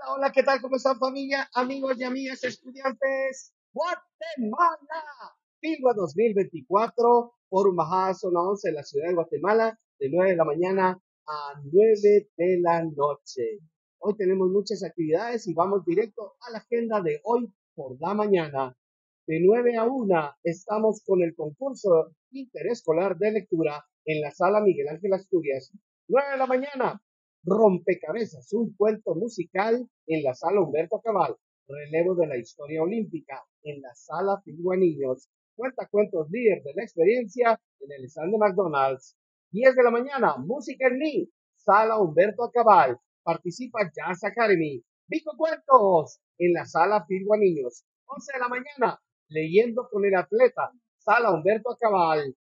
Hola, hola, ¿qué tal? ¿Cómo están familia, amigos y amigas, estudiantes? Guatemala, FILGUA 2024, Forum Bajada Zona 11 de la ciudad de Guatemala, de 9 de la mañana a 9 de la noche. Hoy tenemos muchas actividades y vamos directo a la agenda de hoy por la mañana. De 9 a 1 estamos con el concurso interescolar de lectura en la sala Miguel Ángel Asturias. 9 de la mañana, Rompecabezas, un cuento musical en la sala Humberto Cabal, relevo de la historia olímpica en la sala Figua Niños, cuenta cuentos líder de la experiencia en el stand de McDonald's. 10 de la mañana, música en mí, sala Humberto Cabal, participa Jazz Academy. Vico Cuentos en la sala Figua Niños. 11 de la mañana, leyendo con el atleta, sala Humberto Cabal.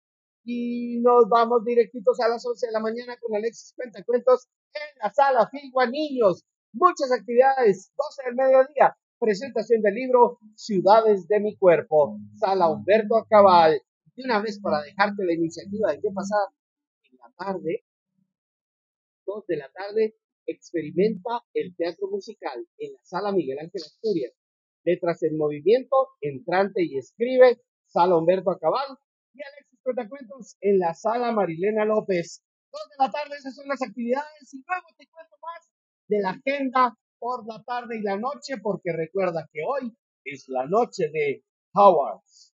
Y nos vamos directitos a las 11 de la mañana con Alexis Cuentos en la sala Figua Niños. Muchas actividades, 12 del mediodía, presentación del libro Ciudades de mi cuerpo, sala Humberto Acabal. De una vez para dejarte la iniciativa de qué pasar en la tarde, 2 de la tarde, experimenta el teatro musical en la sala Miguel Ángel Asturias. Letras en movimiento, entrante y escribe, sala Humberto Acabal. Y Alexis Cuentacuentos en la sala Marilena López de la tarde, esas son las actividades y luego te cuento más de la agenda por la tarde y la noche porque recuerda que hoy es la noche de Howards.